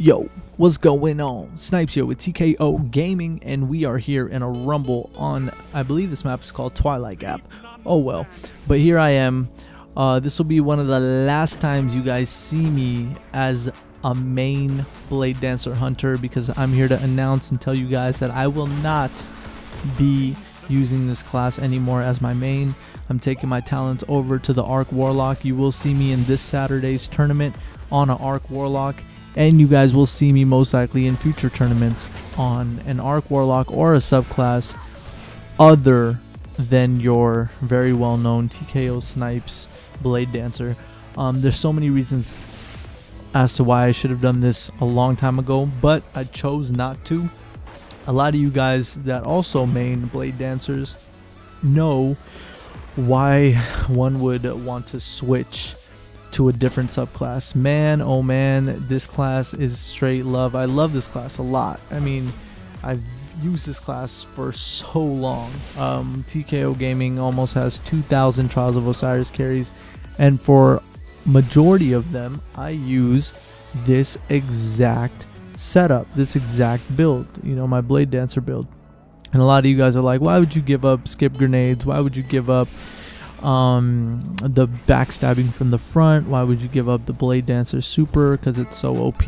Yo, what's going on? Snipes here with TKO Gaming, and we are here in a rumble on, I believe this map is called Twilight Gap. Oh well, but here I am. Uh, this will be one of the last times you guys see me as a main Blade Dancer Hunter because I'm here to announce and tell you guys that I will not be using this class anymore as my main. I'm taking my talents over to the Arc Warlock. You will see me in this Saturday's tournament on an Arc Warlock and you guys will see me most likely in future tournaments on an Arc Warlock or a subclass other than your very well known TKO Snipes Blade Dancer. Um, there's so many reasons as to why I should have done this a long time ago, but I chose not to. A lot of you guys that also main Blade Dancers know why one would want to switch to a different subclass. Man, oh man, this class is straight love. I love this class a lot. I mean, I've used this class for so long. Um, TKO Gaming almost has 2,000 Trials of Osiris carries, and for majority of them, I use this exact setup, this exact build. You know, my Blade Dancer build. And a lot of you guys are like, why would you give up skip grenades? Why would you give up um, the backstabbing from the front. Why would you give up the Blade Dancer Super? Because it's so OP.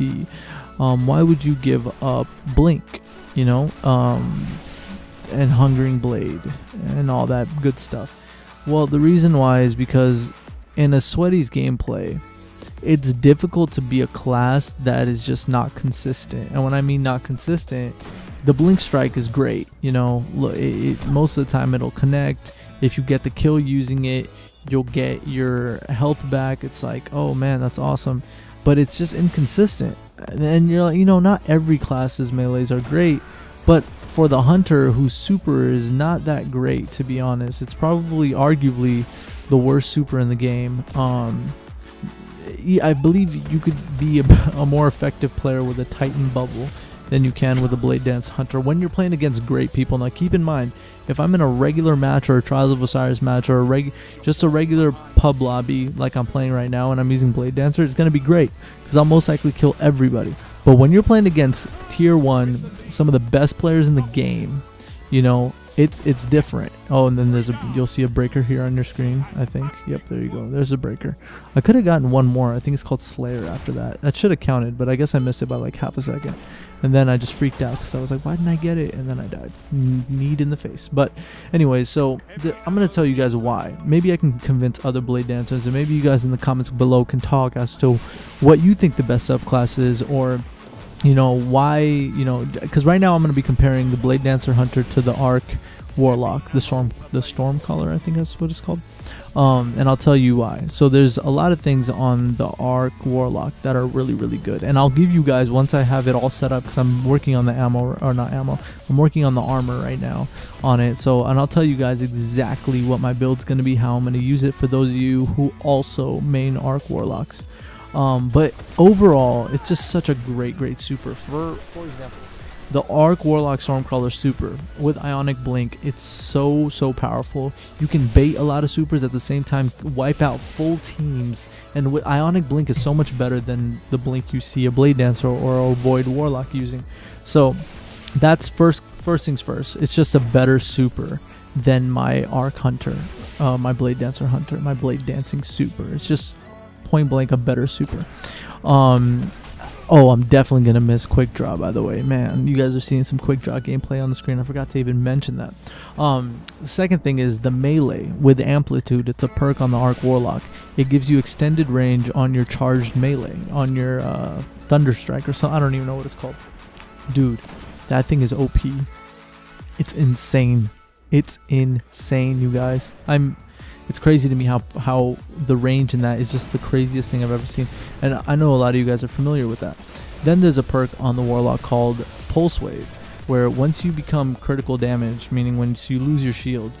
Um, why would you give up Blink? You know, um, and Hungering Blade and all that good stuff. Well, the reason why is because in a Sweaty's gameplay, it's difficult to be a class that is just not consistent. And when I mean not consistent, the blink strike is great. You know, it, it, most of the time it'll connect. If you get the kill using it, you'll get your health back. It's like, oh man, that's awesome. But it's just inconsistent. And you're like, you know, not every class's melees are great, but for the hunter whose super is not that great, to be honest, it's probably arguably the worst super in the game. Um, I believe you could be a, a more effective player with a Titan bubble than you can with a Blade Dance Hunter when you're playing against great people. Now, keep in mind, if I'm in a regular match or a Trials of Osiris match or a reg- just a regular pub lobby like I'm playing right now and I'm using Blade Dancer, it's going to be great because I'll most likely kill everybody. But when you're playing against tier 1, some of the best players in the game, you know, it's it's different. Oh, and then there's a you'll see a breaker here on your screen. I think. Yep, there you go. There's a breaker. I could have gotten one more. I think it's called Slayer after that. That should have counted, but I guess I missed it by like half a second. And then I just freaked out because I was like, why didn't I get it? And then I died. Need in the face. But anyways, so I'm gonna tell you guys why. Maybe I can convince other blade dancers, and maybe you guys in the comments below can talk as to what you think the best subclass is, or you know why you know because right now i'm going to be comparing the blade dancer hunter to the arc warlock the storm the Stormcaller i think that's what it's called. Um, and i'll tell you why. So there's a lot of things on the arc warlock that are really really good. And i'll give you guys once i have it all set up because i'm working on the ammo or not ammo i'm working on the armor right now on it. So and i'll tell you guys exactly what my build's going to be how i'm going to use it for those of you who also main arc warlocks um, but overall, it's just such a great, great super. For for example, the Arc Warlock Stormcaller super with Ionic Blink, it's so so powerful. You can bait a lot of supers at the same time, wipe out full teams, and with Ionic Blink is so much better than the blink you see a Blade Dancer or a Void Warlock using. So that's first first things first. It's just a better super than my Arc Hunter, uh, my Blade Dancer Hunter, my Blade Dancing Super. It's just point blank a better super. Um, oh, I'm definitely gonna miss quick draw. By the way, man, you guys are seeing some quick draw gameplay on the screen. I forgot to even mention that. Um, the second thing is the melee with amplitude. It's a perk on the Arc Warlock. It gives you extended range on your charged melee, on your uh, Thunder Strike or something. I don't even know what it's called. Dude, that thing is OP. It's insane. It's insane, you guys. I'm it's crazy to me how how the range in that is just the craziest thing I've ever seen. And I know a lot of you guys are familiar with that. Then there's a perk on the Warlock called Pulse Wave, where once you become critical damage, meaning once you lose your shield,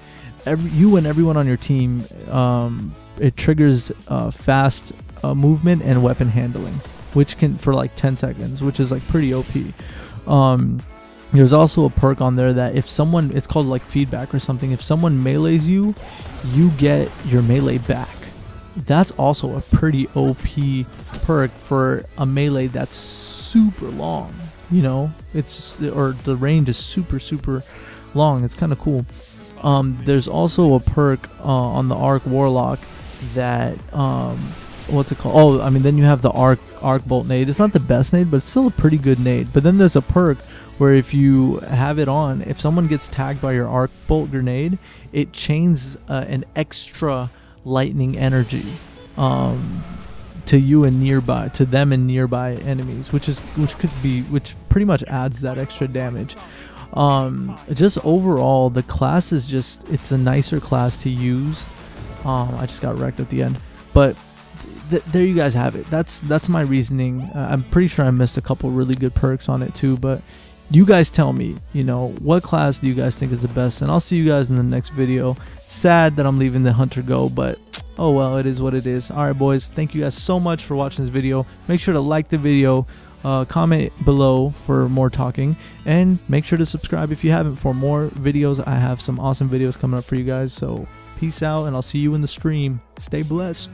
every you and everyone on your team, um, it triggers uh, fast uh, movement and weapon handling, which can for like 10 seconds, which is like pretty OP. Um, there's also a perk on there that if someone it's called like feedback or something if someone melees you you get your melee back that's also a pretty op perk for a melee that's super long. You know, it's or the range is super super long. It's kind of cool. Um, there's also a perk uh, on the Arc Warlock that um, what's it called? Oh, I mean, then you have the Arc Arc Bolt nade. It's not the best nade, but it's still a pretty good nade. But then there's a perk where if you have it on, if someone gets tagged by your Arc Bolt grenade, it chains uh, an extra lightning energy um, to you and nearby, to them and nearby enemies, which is which could be which pretty much adds that extra damage um just overall the class is just it's a nicer class to use um i just got wrecked at the end but th- there you guys have it. That's that's my reasoning. Uh, i'm pretty sure i missed a couple really good perks on it too but you guys tell me you know what class do you guys think is the best? And i'll see you guys in the next video. Sad that i'm leaving the hunter go but oh well it is what it is. All right boys thank you guys so much for watching this video. Make sure to like the video uh, comment below for more talking and make sure to subscribe if you haven't for more videos. I have some awesome videos coming up for you guys so peace out and i'll see you in the stream. Stay blessed